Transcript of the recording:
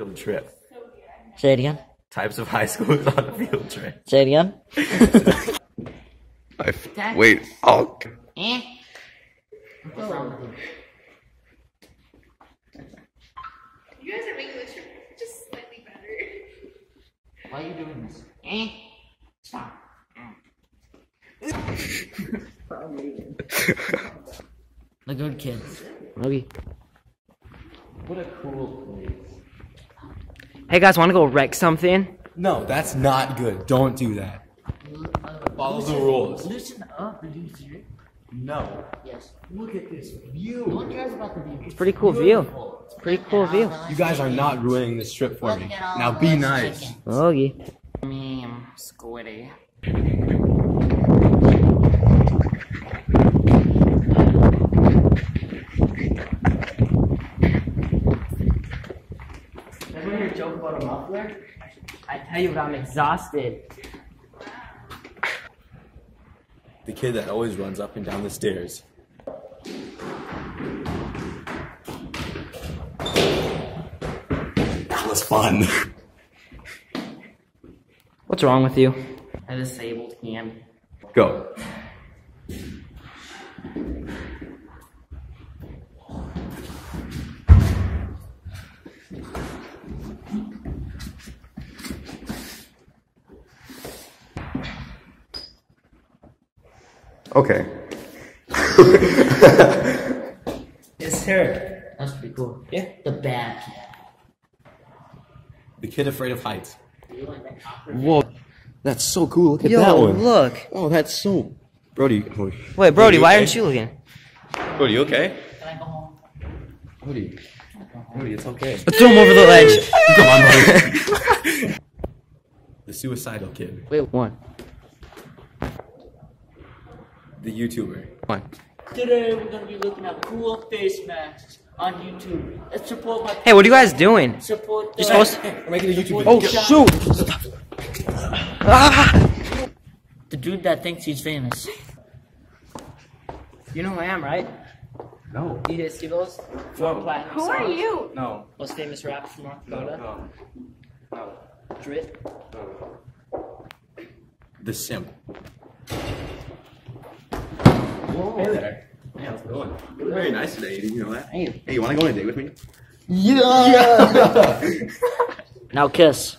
Field trip. Say it again. Types of high schools on a field trip. Say it again. I f- wait. Oh. Eh? You guys are making this trip just slightly better. Why are you doing this? Eh? Stop. the good kid. Maybe. What a cool place. Hey guys, want to go wreck something? No, that's not good. Don't do that. Follow the rules. Listen up, producer. No. Yes. Look at this No view. one cares about the view. It's pretty cool view. It's pretty cool view. You guys are not ruining this trip for me. Now be nice. Okay. Oh, Meme, squiddy. About a muffler? I tell you what, I'm exhausted. The kid that always runs up and down the stairs. That was fun. What's wrong with you? A disabled hand. Go. Okay. It's her. That's pretty cool. Yeah. The bad kid. The kid afraid of heights. You like that cockroach? Whoa. That's so cool. Look at Yo, that one. look. Oh, that's so. Brody. Brody, Wait, Brody, you why okay? aren't you looking? Brody, you okay? Can I go home? Brody. Brody, it's okay. Let's throw him over the ledge. Come on, Brody. the suicidal kid. Wait, one. The YouTuber. One. Today we're gonna be looking at cool face masks on YouTube. Let's support my Hey, what are you guys doing? support the You're supposed to. We're making a YouTube Oh, video. shoot! Ah! the dude that thinks he's famous. You know who I am, right? No. DJ Skittles. Four platinum Who are you? No. Most famous rapper from North Dakota. No. No. Drip. The simp. Hey there. Hey, how's it going? You look very nice today. Did you know that? Hey. Hey, you want to go on a date with me? Yeah! Now kiss.